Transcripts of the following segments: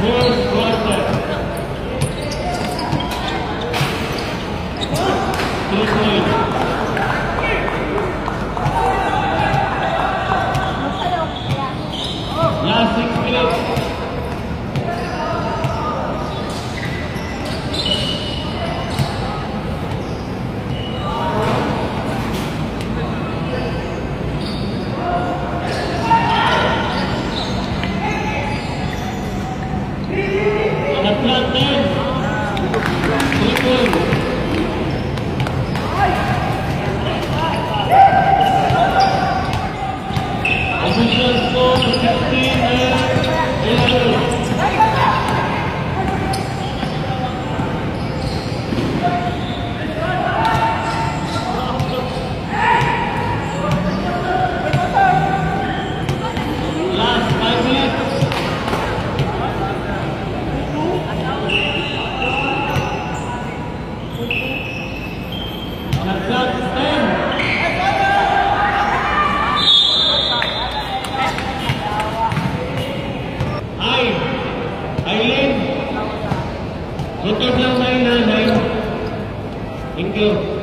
Yes. Ingil,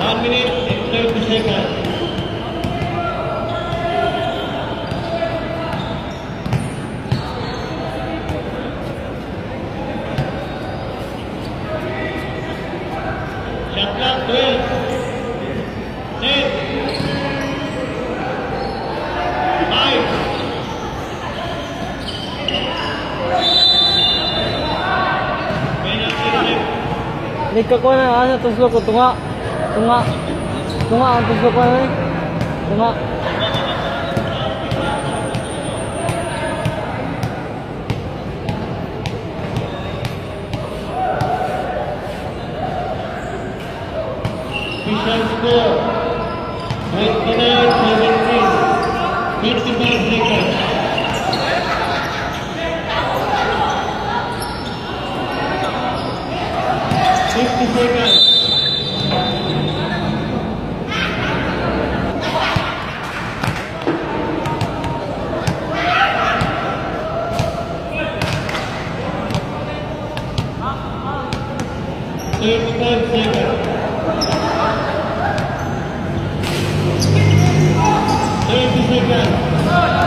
1 minute and 30 seconds. Chapter 12. 10. 9.3日後に合わせたすることが tunga. Tunga. Tunga ang tuslo ko na. Tunga. Official score 29 17. 55 seconds. Fifty seconds. chegando.